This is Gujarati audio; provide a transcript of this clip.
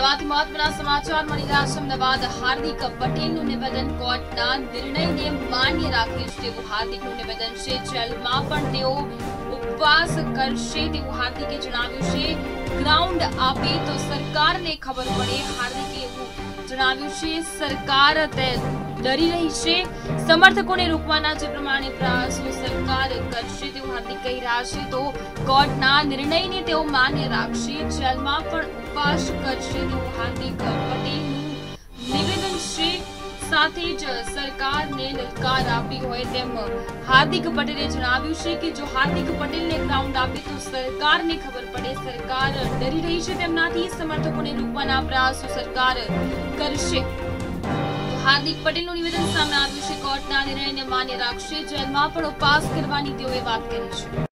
અમદાવાદથી મહત્વના સમાચાર મળી રહ્યા છે. અમદાવાદ હાર્દિક પટેલનું નિવેદન કોર્ટના નિર્ણયને માન્ય રાખે છે. તેવું હાર્દિકનું નિવેદન છે. જેલમાં પણ તેઓ ઉપવાસ કરશે તેવું હાર્દિકે જણાવ્યું છે. ગ્રાઉન્ડ આપે તો સરકારને ખબર પડે. હાર્દિકે જણાવ્યું છે. સરકાર તે ડરી રહી છે. સમર્થકોને રોકવાના જે પ્રમાણે પ્રયાસો સરકાર કરશે તેવું હાર્દિક કહી રહ્યા છે. તો કોર્ટના નિર્ણયને તેઓ માન્ય રાખશે. જેલમાં પણ ઉપવાસ કરશે તેવું હાર્દિક પટેલનું નિવેદન છે. સાથે જ સરકારને લલકાર આપી હોય તેમ હાર્દિક પટેલે જણાવ્યું છે કે જો હાર્દિક પટેલને ગ્રાઉન્ડ આપે તો સરકારને ખબર પડે. સરકાર ડરી રહી છે. તેમનાથી સમર્થકોને રોકવાના પ્રયાસો સરકાર કરશે. હાર્દિક પટેલનું નિવેદન સામે આવ્યું છે. કોર્ટના નિર્ણયને માન્ય રાખશે. જેલમાં પણ ઉપવાસ કરવાની તેઓએ વાત કરી છે.